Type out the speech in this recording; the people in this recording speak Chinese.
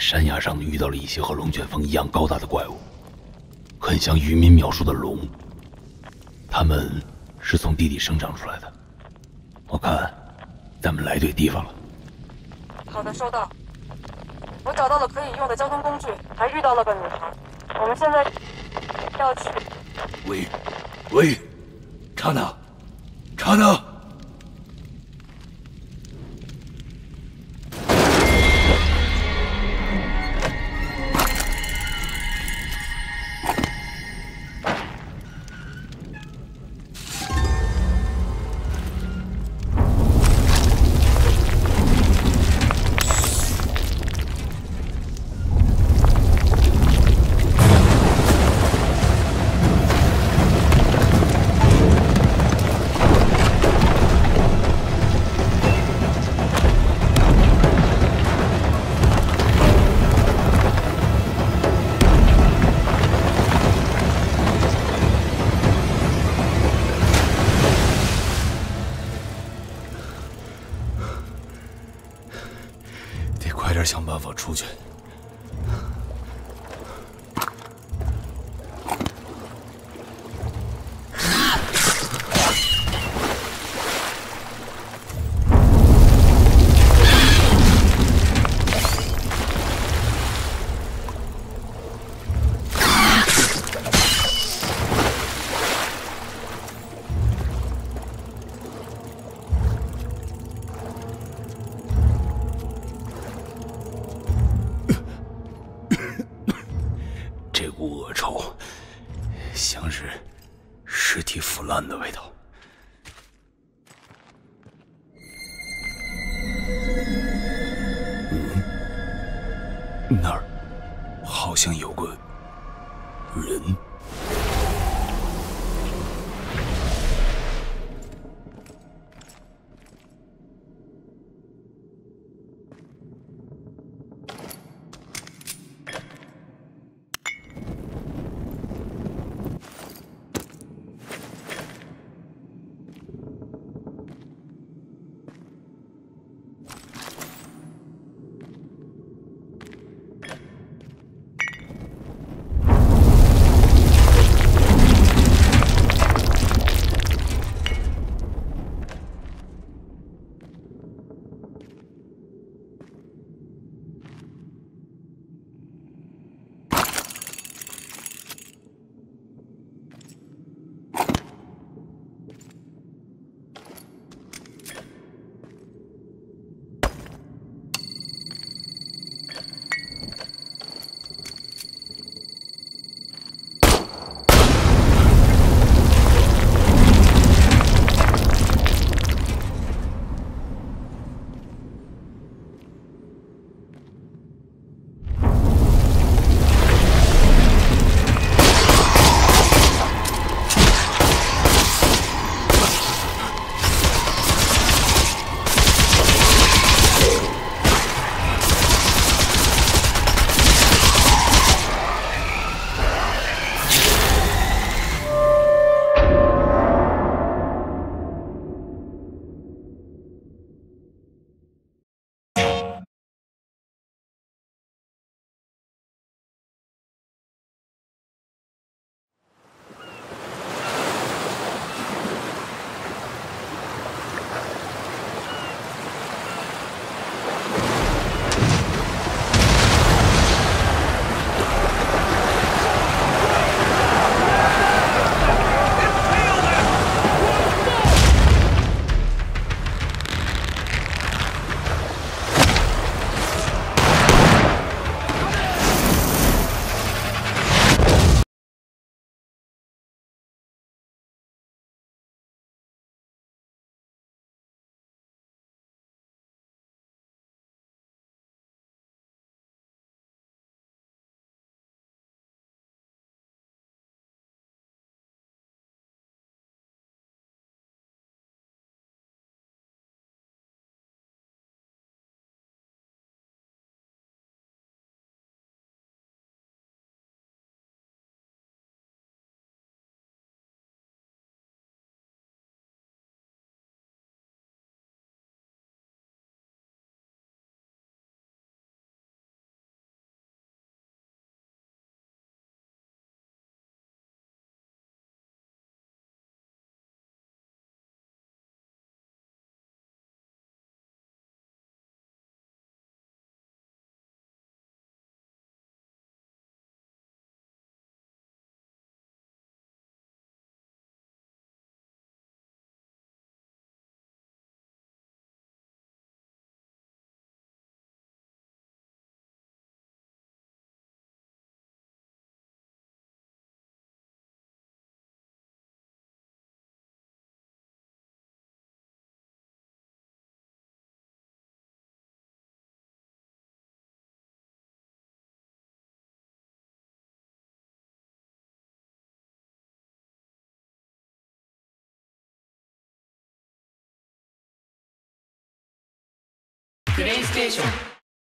山崖上遇到了一些和龙卷风一样高大的怪物，很像渔民描述的龙。他们是从地底生长出来的。我看咱们来对地方了。好的，收到。我找到了可以用的交通工具，还遇到了个女孩。我们现在要去。喂，喂，查娜，查娜。点想办法出去。像是尸体腐烂的味道。嗯，那儿好像有个 プレイステーション